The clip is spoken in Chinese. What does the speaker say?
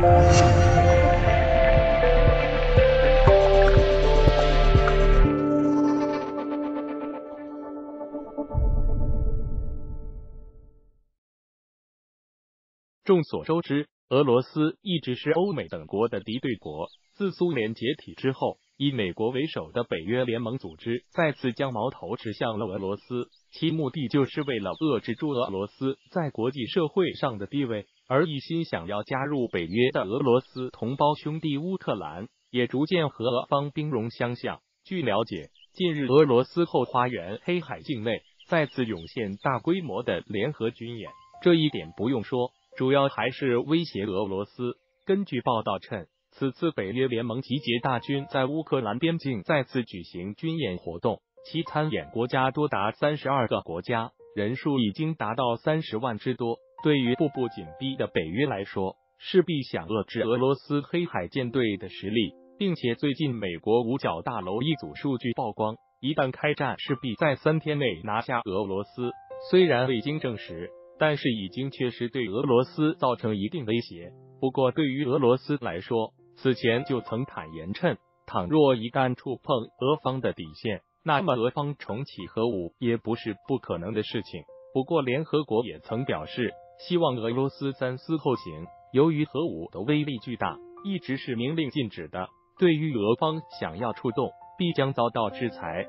众所周知，俄罗斯一直是欧美等国的敌对国。自苏联解体之后，以美国为首的北约联盟组织再次将矛头指向了俄罗斯，其目的就是为了遏制住俄罗斯在国际社会上的地位。而一心想要加入北约的俄罗斯同胞兄弟乌克兰，也逐渐和俄方兵戎相向。据了解，近日俄罗斯后花园黑海境内再次涌现大规模的联合军演，这一点不用说。主要还是威胁俄罗斯。根据报道称，此次北约联盟集结大军在乌克兰边境再次举行军演活动，其参演国家多达三十二个国家，人数已经达到三十万之多。对于步步紧逼的北约来说，势必想遏制俄罗斯黑海舰队的实力，并且最近美国五角大楼一组数据曝光，一旦开战，势必在三天内拿下俄罗斯。虽然未经证实。但是已经确实对俄罗斯造成一定威胁。不过，对于俄罗斯来说，此前就曾坦言称，倘若一旦触碰俄方的底线，那么俄方重启核武也不是不可能的事情。不过，联合国也曾表示，希望俄罗斯三思后行。由于核武的威力巨大，一直是明令禁止的。对于俄方想要触动，必将遭到制裁。